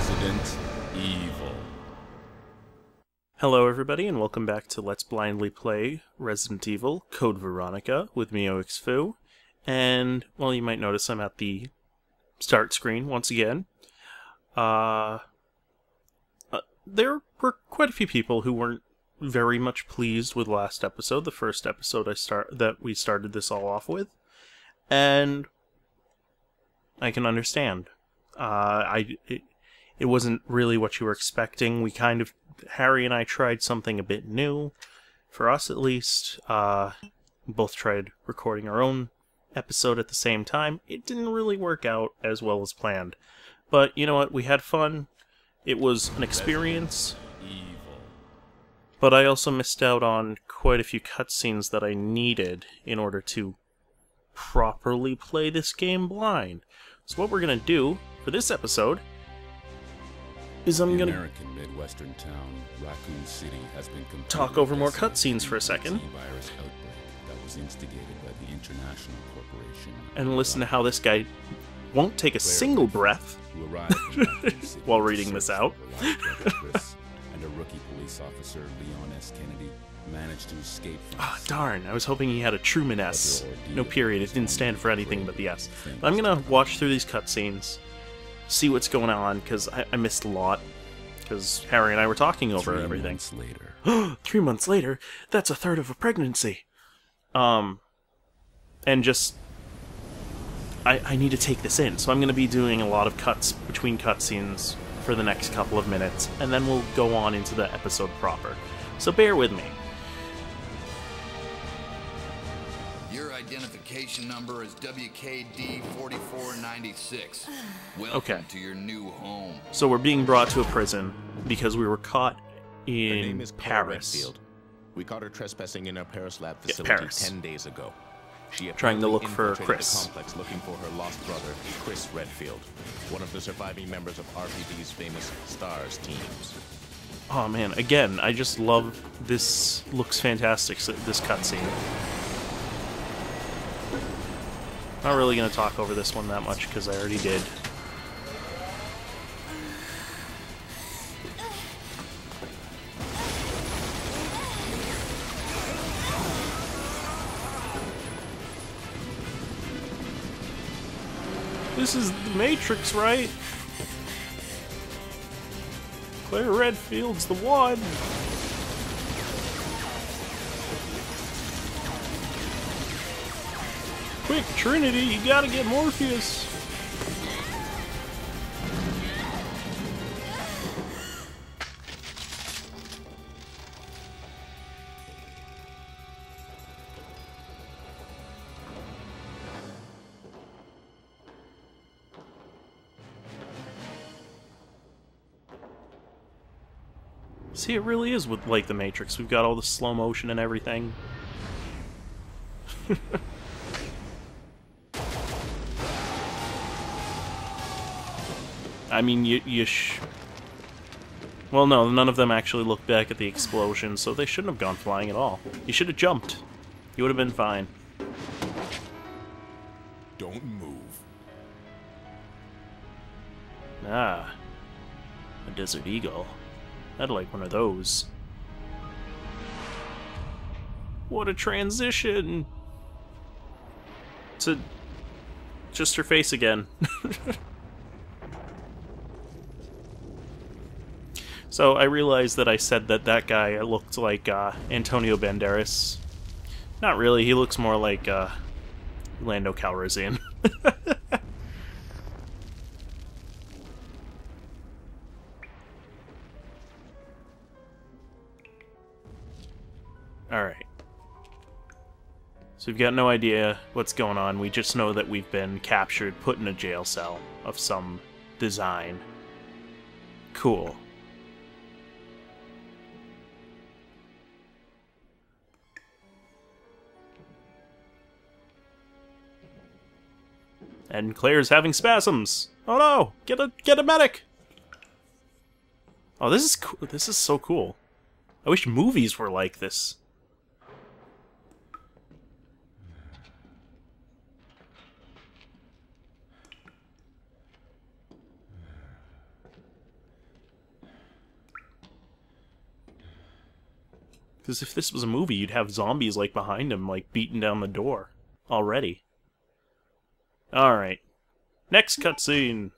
Resident Evil. Hello, everybody, and welcome back to Let's Blindly Play Resident Evil Code Veronica with me, 0xfoo. And, well, you might notice I'm at the start screen once again. Uh, uh, there were quite a few people who weren't very much pleased with last episode, the first episode I start that we started this all off with, and I can understand. Uh, I it, it wasn't really what you were expecting. We kind of Harry and I tried something a bit new, for us at least. Uh, both tried recording our own episode at the same time. It didn't really work out as well as planned, but you know what? We had fun. It was an experience. But I also missed out on quite a few cutscenes that I needed in order to properly play this game blind. So what we're gonna do for this episode City, has been completely Talk over more cutscenes for a second. T-virus that was instigated by the International Corporation. and listen to how this guy won't take a single breath. who arrived in Raccoon City While reading this out. for the lost brother Chris, and a rookie police officer, Leon S. Kennedy, managed to escape Ah, the darn, I was hoping he had a Truman S. No period, it didn't stand for anything but the S. But I'm gonna watch through these cutscenes, see what's going on, because I, I missed a lot. Because Harry and I were talking over Three everything. months later, Three months later, that's a third of a pregnancy. Um, and just. I, I need to take this in, so I'm going to be doing a lot of cuts between cutscenes for the next couple of minutes, and then we'll go on into the episode proper. So bear with me. Your identification number is WKD4496. Welcome Okay. to your new home. So we're being brought to a prison because we were caught Her in name is Paris. Paris. Redfield. We caught her trespassing in our Paris lab Yeah, facility Paris. ten days ago. She Trying to look for Chris. The complex looking for her lost brother, Chris Redfield, one of the surviving members of RPD's famous STARS teams. Oh man, again, I just love this. Looks fantastic. so- This cutscene. Not really gonna talk over this one that much because I already did. This is the Matrix, right? Claire Redfield's the one. Quick, Trinity, you gotta get Morpheus. See, it really is with like the Matrix. We've got all the slow motion and everything. I mean, you you sh. Well, no, none of them actually looked back at the explosion, so they shouldn't have gone flying at all. You should have jumped. You would have been fine. Don't move. Ah, a desert eagle. I'd like one of those. What a transition! To just her face again. so I realized that I said that that guy looked like uh, Antonio Banderas. Not really. He looks more like uh, Lando Calrissian. Alright. So we've got no idea what's going on. We just know that we've been captured, put in a jail cell of some design. Cool. And Claire's having spasms. Oh no! Get a get a medic. Oh, this is cool. This is so cool. I wish movies were like this. Because if this was a movie, you'd have zombies, like, behind him, like, beating down the door already. All right, next cutscene.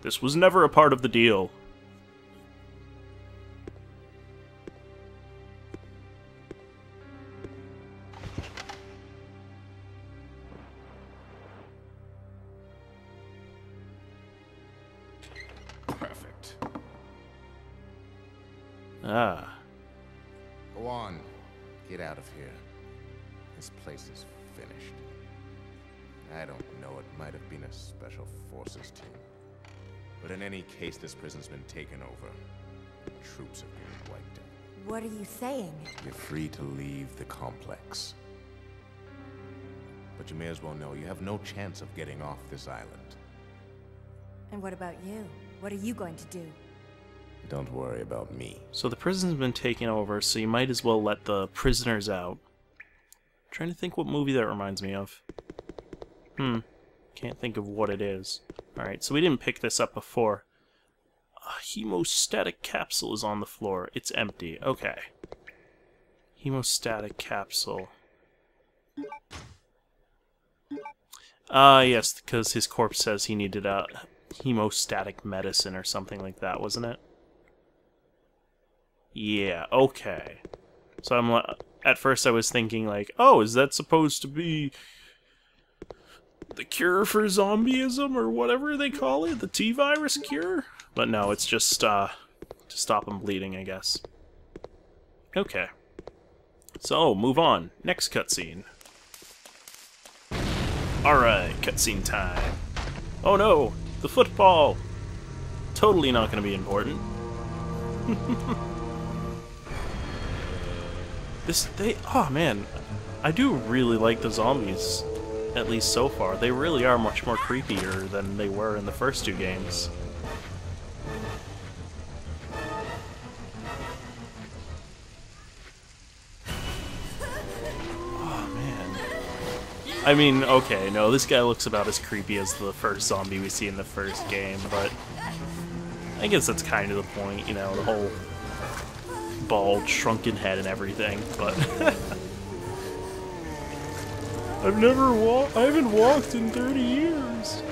This was never a part of the deal. Ah. Go on. Get out of here. This place is finished. I don't know, it might have been a special forces team. But in any case, this prison's been taken over. Troops have been wiped out. What are you saying? You're free to leave the complex. But you may as well know you have no chance of getting off this island. And what about you? What are you going to do? Don't worry about me. So the prison's been taken over, so you might as well let the prisoners out. trying to think what movie that reminds me of. Hmm. Can't think of what it is. Alright, so we didn't pick this up before. A hemostatic capsule is on the floor. It's empty. Okay. Hemostatic capsule. Ah, yes, because his corpse says he needed a hemostatic medicine or something like that, wasn't it? Yeah, okay. So I'm li- at first I was thinking like, oh, is that supposed to be the cure for zombieism or whatever they call it, the T-virus cure? But no, it's just uh to stop them bleeding, I guess. Okay. So, move on. Next cutscene. Alright, cutscene time. Oh no, the football! Totally not gonna be important. This they oh man, I do really like the zombies, at least so far. They really are much more creepier than they were in the first two games. Oh man. I mean, okay, no, this guy looks about as creepy as the first zombie we see in the first game, but I guess that's kind of the point, you know, the whole bald, shrunken head and everything, but I've never walked. I haven't walked in 30 years.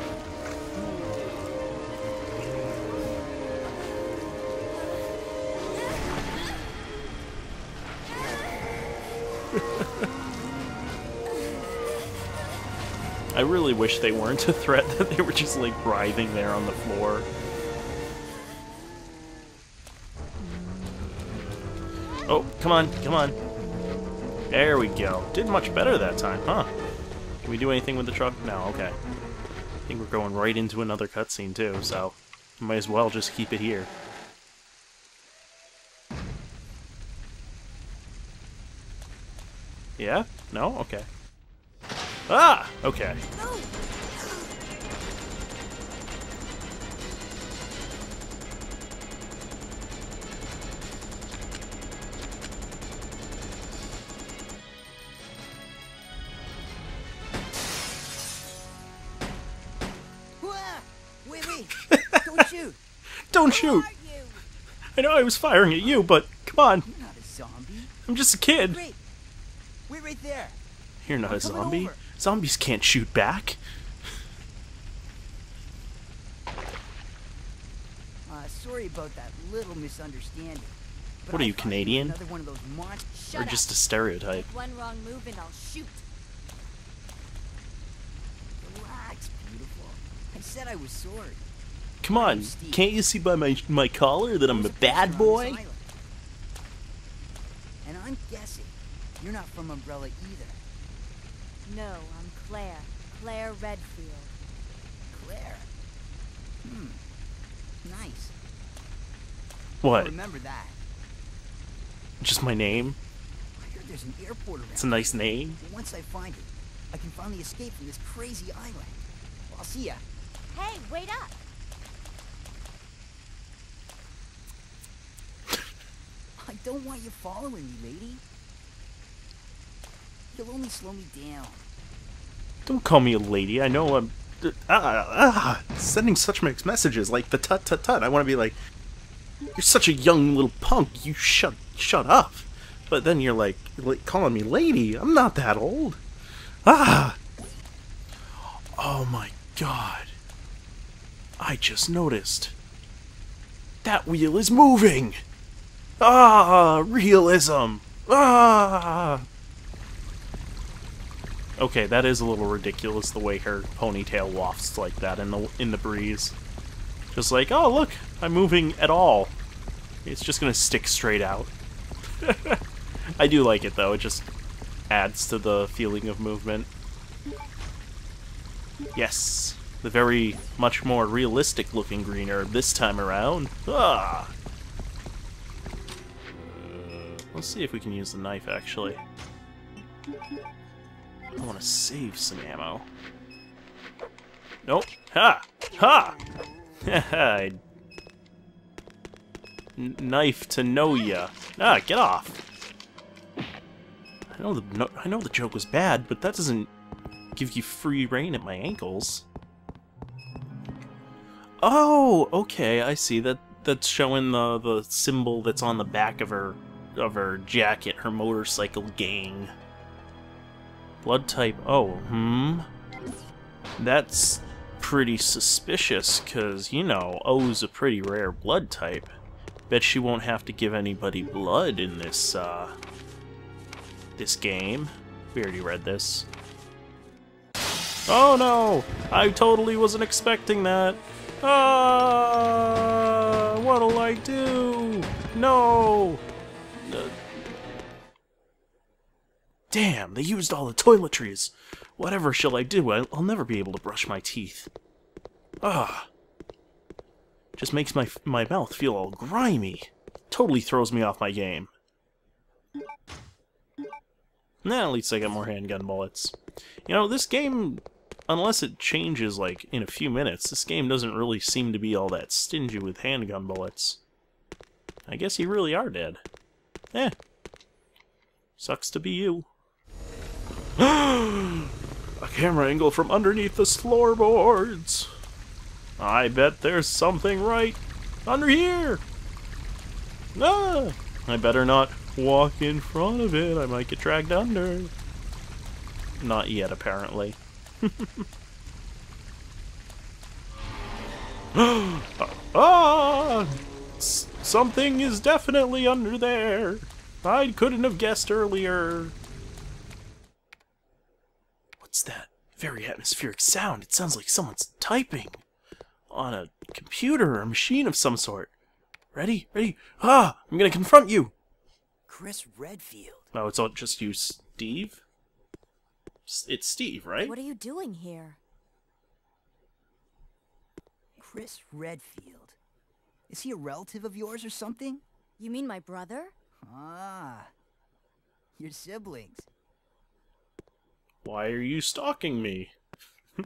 I really wish they weren't a threat, that they were just like writhing there on the floor. Oh, come on, come on. There we go. Did much better that time, huh? Can we do anything with the truck? No, okay. I think we're going right into another cutscene too, so might as well just keep it here. Yeah? No? Okay. Ah! Okay. Don't shoot! I know I was firing at you, but come on. You're not a zombie. I'm just a kid. Wait! Wait right there! You're not a I'm coming zombie. over. Zombies can't shoot back. Uh, sorry about that little misunderstanding. What are you, Canadian? Another one of those monsters. Shut or just a stereotype. Make one wrong move and I'll shoot. Relax, beautiful. I said I was sorry. Come on, can't you see by my my collar that I'm a bad boy? And I'm guessing you're not from Umbrella either. No, I'm Claire. Claire Redfield. Claire. Hmm. Nice. What? Remember that. Just my name? I heard there's an airport around. It's a nice name. Once I find it, I can finally escape from this crazy island. I'll see ya. Hey, wait up! Don't want you following me, lady. You'll only slow me down. Don't call me a lady. I know I'm. Ah, ah, sending such mixed messages like the tut tut tut. I want to be like, you're such a young little punk. You shut shut up. But then you're like, like calling me lady. I'm not that old. Ah. Oh my god. I just noticed. That wheel is moving. Ah, realism. Ah. Okay, that is a little ridiculous the way her ponytail wafts like that in the in the breeze. Just like, oh look, I'm moving at all. It's just gonna stick straight out. I do like it though, it just adds to the feeling of movement. Yes, the very much more realistic looking green herb this time around. Ah! Let's see if we can use the knife actually. I want to save some ammo. Nope. Ha! Ha! Knife to know ya. Ah, get off. I know the no, I know the joke was bad, but that doesn't give you free reign at my ankles. Oh, okay, I see that. That's showing the the symbol that's on the back of her of her jacket, her motorcycle gang. Blood type Oh, hmm? That's pretty suspicious, because, you know, O's a pretty rare blood type. Bet she won't have to give anybody blood in this, uh... this game. We already read this. Oh no! I totally wasn't expecting that! Ah! What'll I do? No! Damn, they used all the toiletries. Whatever shall I do? I'll, I'll never be able to brush my teeth. Ah. Just makes my my mouth feel all grimy. Totally throws me off my game. Nah, at least I got more handgun bullets. You know, this game, unless it changes, like, in a few minutes, this game doesn't really seem to be all that stingy with handgun bullets. I guess you really are dead. Eh. Sucks to be you. A camera angle from underneath the floorboards. I bet there's something right under here. Ah, I better not walk in front of it. I might get dragged under. Not yet, apparently. ah! S something is definitely under there. I couldn't have guessed earlier. What's that very atmospheric sound? It sounds like someone's typing on a computer or a machine of some sort. Ready? Ready? Ah! I'm gonna confront you! Chris Redfield. Oh, it's all just you, Steve? It's Steve, right? What are you doing here? Chris Redfield. Is he a relative of yours or something? You mean my brother? Ah. Your siblings. Why are you stalking me?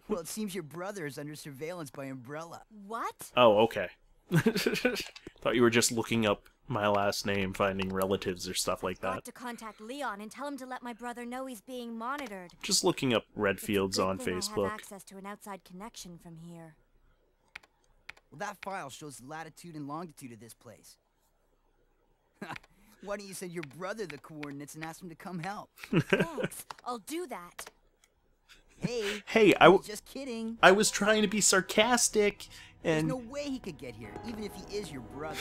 Well, it seems your brother is under surveillance by Umbrella. What? Oh, okay. Thought you were just looking up my last name, finding relatives or stuff like that. Got to contact Leon and tell him to let my brother know he's being monitored. Just looking up Redfields good on thing I Facebook. have access to an outside connection from here. Well, that file shows the latitude and longitude of this place. Why don't you send your brother the coordinates and ask him to come help? Thanks. I'll do that. Hey, Hey, I, I w- was just kidding. I was trying to be sarcastic, And There's and no way he could get here, even if he is your brother.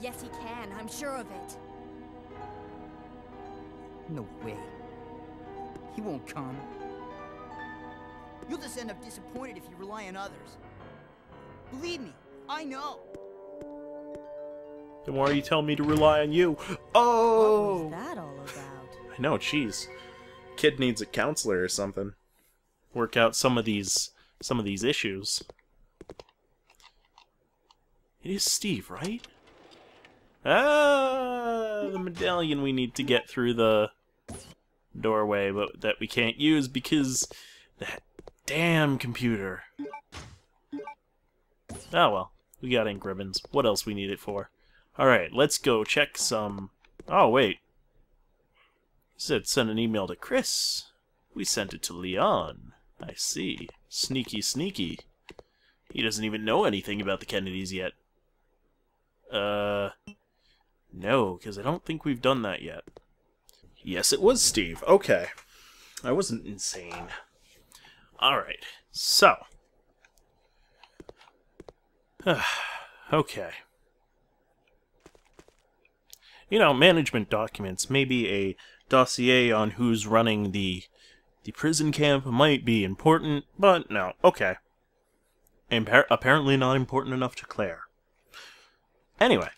Yes, he can. I'm sure of it. No way. He won't come. You'll just end up disappointed if you rely on others. Believe me, I know. Then why are you telling me to rely on you? Oh! What was that all about? I know, jeez. Kid needs a counselor or something. Work out some of these some of these issues. It is Steve, right? Ah, the medallion we need to get through the doorway, but that we can't use because that damn computer. Oh well, we got ink ribbons. What else we need it for? All right, let's go check some. Oh wait, said send an email to Chris. We sent it to Leon. I see. Sneaky, sneaky. He doesn't even know anything about the Kennedys yet. Uh, no, because I don't think we've done that yet. Yes, it was Steve. Okay. I wasn't insane. Alright, so. okay. You know, management documents, maybe a dossier on who's running the the prison camp might be important, but no, okay. Impar apparently not important enough to Claire. Anyway,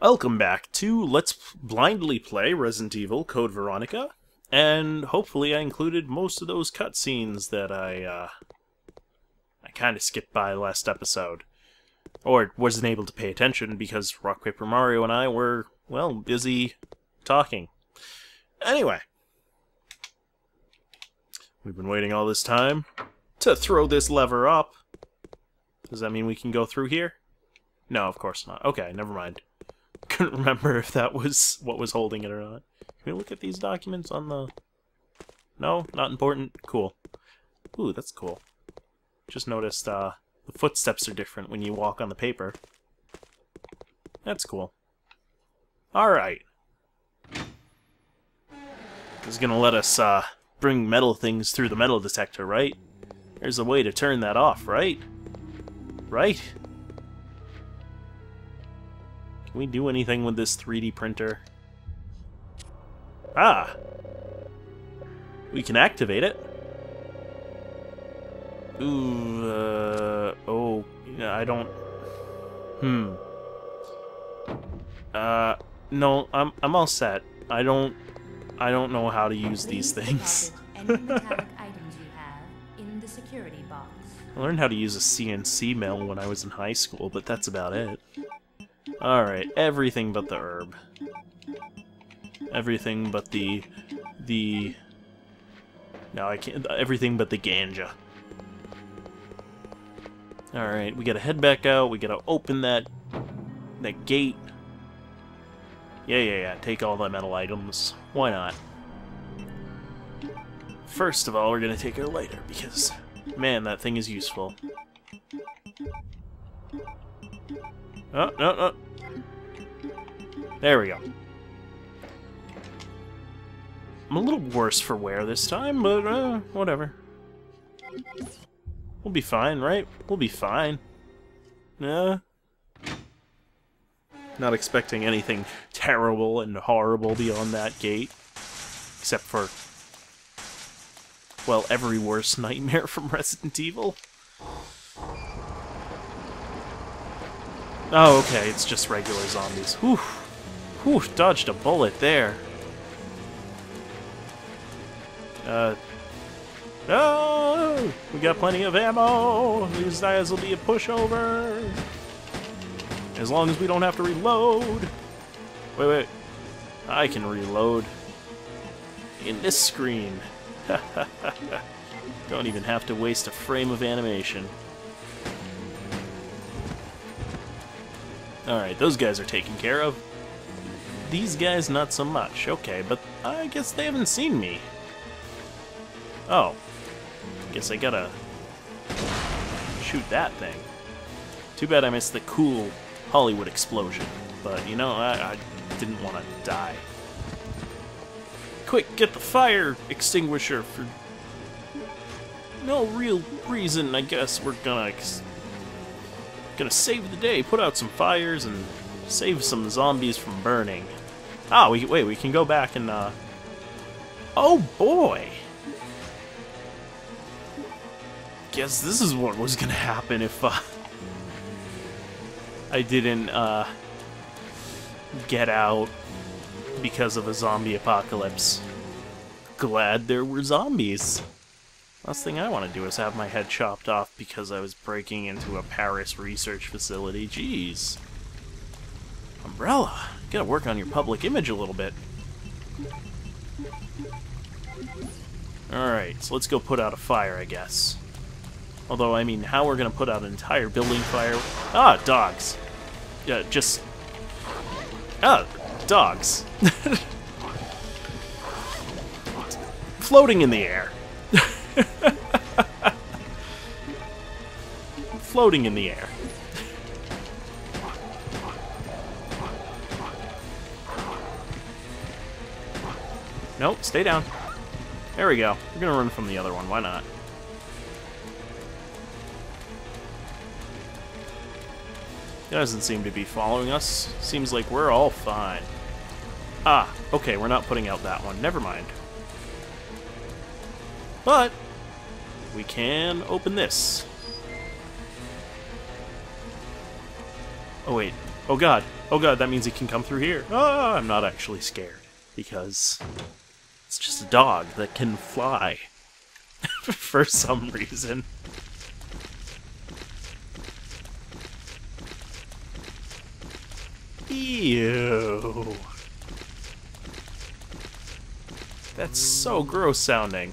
welcome back to Let's Blindly Play Resident Evil Code Veronica, and hopefully I included most of those cutscenes that I, uh, I kind of skipped by last episode. Or wasn't able to pay attention because Rock Paper Mario and I were, well, busy talking. Anyway, we've been waiting all this time to throw this lever up. Does that mean we can go through here? No, of course not. Okay, never mind. Couldn't remember if that was what was holding it or not. Can we look at these documents on the... No? Not important? Cool. Ooh, that's cool. Just noticed, uh, the footsteps are different when you walk on the paper. That's cool. Alright. Is gonna let us, uh, bring metal things through the metal detector, right? There's a way to turn that off, right? Right? Can we do anything with this 3D printer? Ah! We can activate it. Ooh, uh, oh, yeah, I don't... Hmm. Uh, no, I'm, I'm all set. I don't, I don't know how to use these things. Any metallic items you have in the security box. I learned how to use a CNC mill when I was in high school, but that's about it. Alright, everything but the herb. Everything but the... the... No, I can't... Everything but the ganja. Alright, we gotta head back out, we gotta open that... that gate. Yeah, yeah, yeah, take all the metal items. Why not? First of all, we're gonna take our lighter, because, man, that thing is useful. Oh, no, no. There we go. I'm a little worse for wear this time, but, uh, whatever. We'll be fine, right? We'll be fine. Yeah. Not expecting anything terrible and horrible beyond that gate. Except for, well, every worst nightmare from Resident Evil. Oh, okay, it's just regular zombies. Whew. Whew, dodged a bullet there. Uh. We got plenty of ammo! These guys will be a pushover! As long as we don't have to reload! Wait, wait. I can reload. In this screen. don't even have to waste a frame of animation. Alright, those guys are taken care of. These guys, not so much. Okay, but I guess they haven't seen me. Oh. Guess I gotta shoot that thing. Too bad I missed the cool Hollywood explosion. But, you know, I, I didn't want to die. Quick, get the fire extinguisher for no real reason, I guess we're gonna gonna save the day, put out some fires, and save some zombies from burning. Ah, we wait, we can go back and, uh... Oh, boy! Guess this is what was gonna happen if, uh... I didn't, uh... Get out because of a zombie apocalypse. Glad there were zombies. Last thing I want to do is have my head chopped off because I was breaking into a Paris research facility. Jeez. Umbrella, gotta work on your public image a little bit. Alright, so let's go put out a fire, I guess. Although, I mean, how we're gonna put out an entire building fire... Ah, dogs. Yeah, just... Ah, dogs. floating in the air. floating in the air. Nope, stay down. There we go. We're gonna run from the other one, why not? Doesn't seem to be following us. Seems like we're all fine. Ah, okay, we're not putting out that one. Never mind. But, we can open this. Oh wait. Oh god. Oh god, that means he can come through here. Ah, I'm not actually scared. Because it's just a dog that can fly. For some reason. Ew. That's so gross sounding.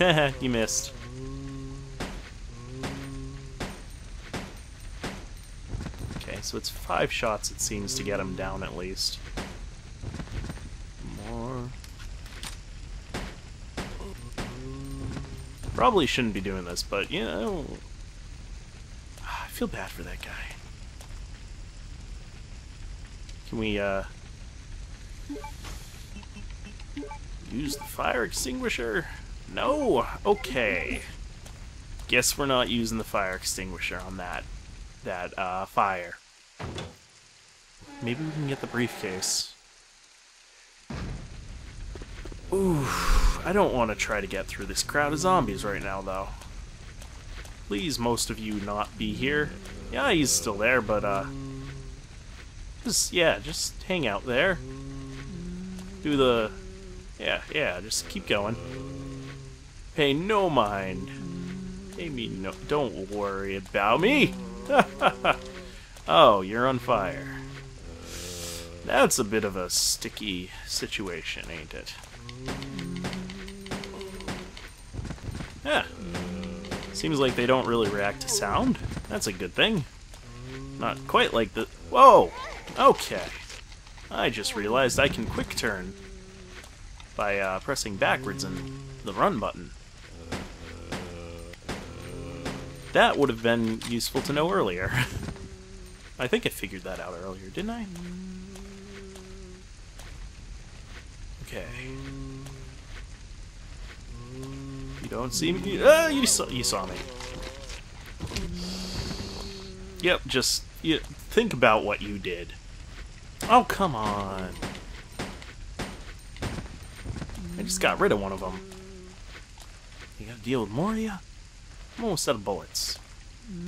Heh you missed. Okay, so it's five shots it seems to get him down at least. More. Probably shouldn't be doing this, but you know. I feel bad for that guy. Can we, uh... Use the fire extinguisher? No! Okay. Guess we're not using the fire extinguisher on that, that, uh, fire. Maybe we can get the briefcase. Ooh, I don't want to try to get through this crowd of zombies right now, though. Please, most of you not be here. Yeah, he's still there, but, uh... Just, yeah, just hang out there. Do the... Yeah, yeah, just keep going. Pay no mind. Pay me no... Don't worry about me! oh, you're on fire. That's a bit of a sticky situation, ain't it? Yeah. Seems like they don't really react to sound. That's a good thing. Not quite like the... Whoa! Okay. I just realized I can quick turn by uh, pressing backwards and the run button. That would have been useful to know earlier. I think I figured that out earlier, didn't I? Okay. You don't see me. Ah, you saw. You saw me. Yep. Just you think about what you did. Oh come on. I just got rid of one of them. You gotta deal with Moria? I'm almost out of bullets.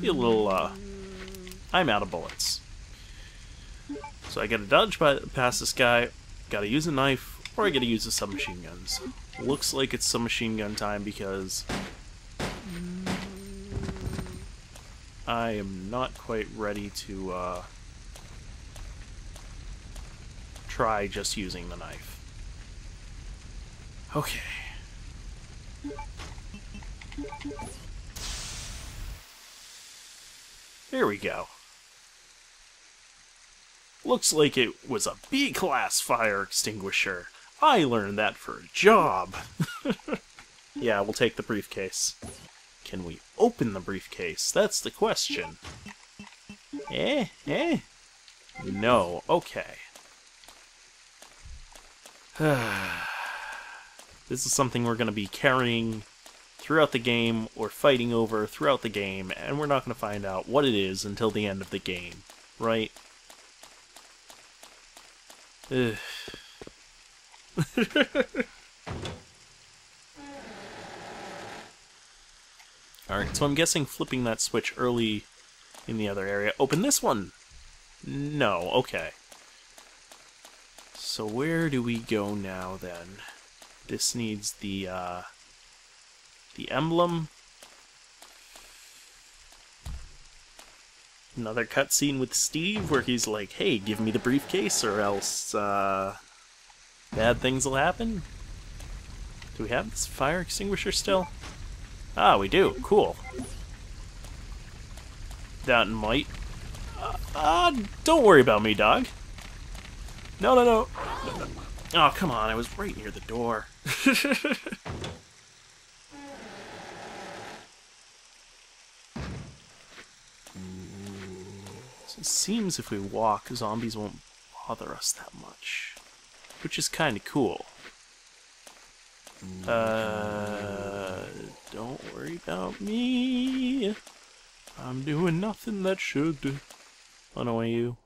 Be a little, uh... I'm out of bullets. So I gotta dodge by, past this guy, gotta use a knife, or I gotta use the submachine guns. Looks like it's submachine gun time because... I am not quite ready to, uh... Try just using the knife. Okay. There we go. Looks like it was a B-class fire extinguisher. I learned that for a job. yeah, we'll take the briefcase. Can we open the briefcase? That's the question. Eh? Eh? No. Okay. this is something we're going to be carrying throughout the game or fighting over throughout the game, and we're not going to find out what it is until the end of the game, right? Alright, so I'm guessing flipping that switch early in the other area. Open this one! No, okay. So where do we go now, then? This needs the, uh, the emblem. Another cutscene with Steve where he's like, hey, give me the briefcase or else, uh, bad things will happen. Do we have this fire extinguisher still? Ah, we do. Cool. That might... Uh, uh, don't worry about me, dog. No, no, no. Oh, come on, I was right near the door. So it seems if we walk, zombies won't bother us that much. Which is kind of cool. Uh, don't worry about me. I'm doing nothing that should annoy you.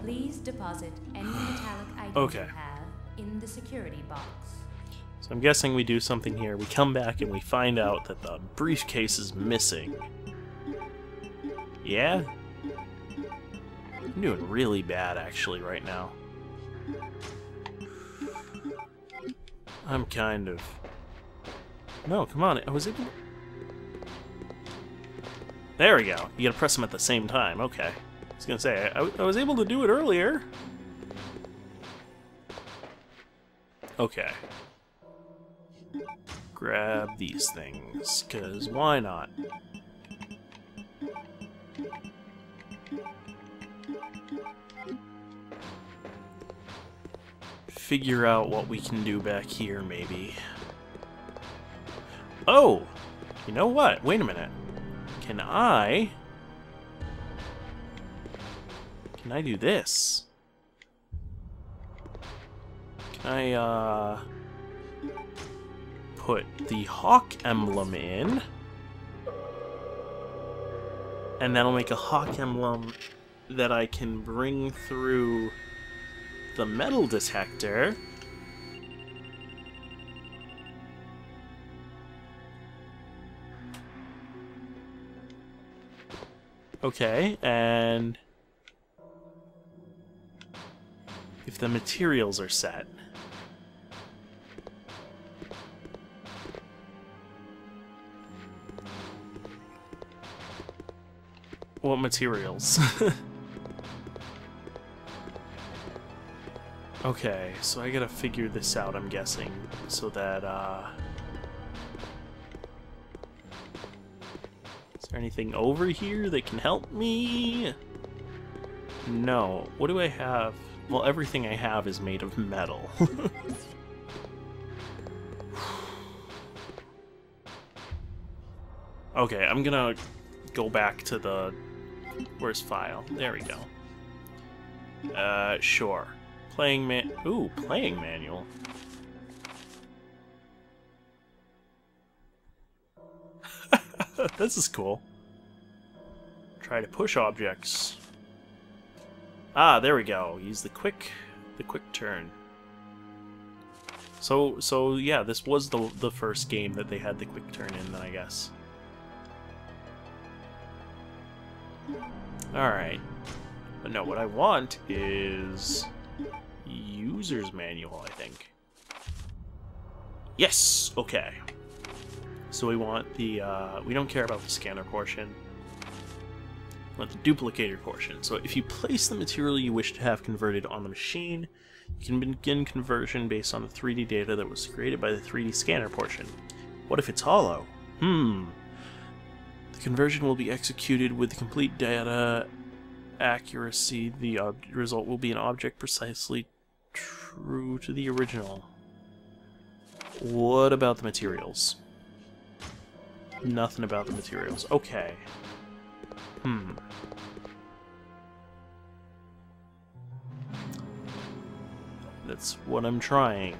Please deposit any metallic items Okay. you have in the security box. So I'm guessing we do something here. We come back and we find out that the briefcase is missing. Yeah? I'm doing really bad actually right now. I'm kind of... No, come on. I was able... There we go. You gotta press them at the same time. Okay. Was gonna say, I, I was able to do it earlier. Okay grab these things, because why not? Figure out what we can do back here, maybe. Oh! You know what? Wait a minute. Can I... Can I do this? Can I, uh put the hawk emblem in. And that'll make a hawk emblem that I can bring through the metal detector. Okay, and if the materials are set. What materials? okay, so I gotta figure this out, I'm guessing, so that, uh... Is there anything over here that can help me? No. What do I have? Well, everything I have is made of metal. okay, I'm gonna go back to the Where's file? There we go. Uh, sure. Playing man- Ooh, playing manual. this is cool. Try to push objects. Ah, there we go. Use the quick, the quick turn. So, so yeah, this was the the first game that they had the quick turn in, then I guess. Alright. But no, what I want is... User's manual, I think. Yes! Okay. So we want the, uh, we don't care about the scanner portion. Want the duplicator portion. So if you place the material you wish to have converted on the machine, you can begin conversion based on the 3D data that was created by the 3D scanner portion. What if it's hollow? Hmm. The conversion will be executed with the complete data accuracy. The result will be an object precisely true to the original. What about the materials? Nothing about the materials. Okay. Hmm. That's what I'm trying.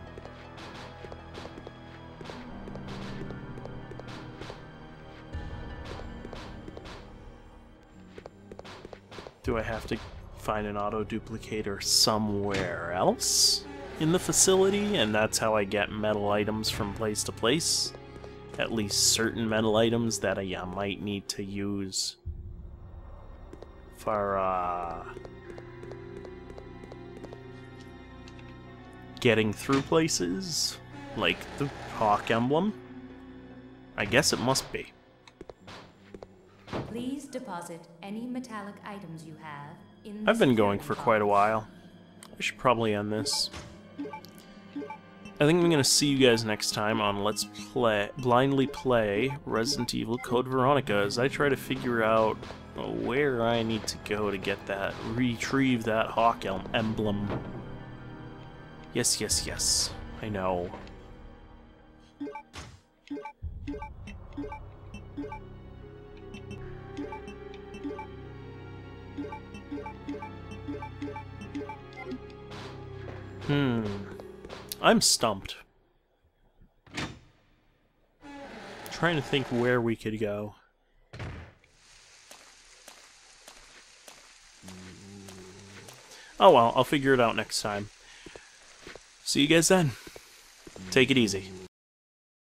Do I have to find an auto duplicator somewhere else in the facility? And that's how I get metal items from place to place? At least certain metal items that I uh, might need to use for, uh... Getting through places? Like the Hawk emblem? I guess it must be. Please deposit any metallic items you have in the I've been going for quite a while. I should probably end this. I think I'm gonna see you guys next time on Let's Play Blindly Play Resident Evil Code Veronica as I try to figure out where I need to go to get that retrieve that hawk em- emblem. Yes, yes, yes. I know. Hmm. I'm stumped. Trying to think where we could go. Oh well, I'll figure it out next time. See you guys then. Take it easy.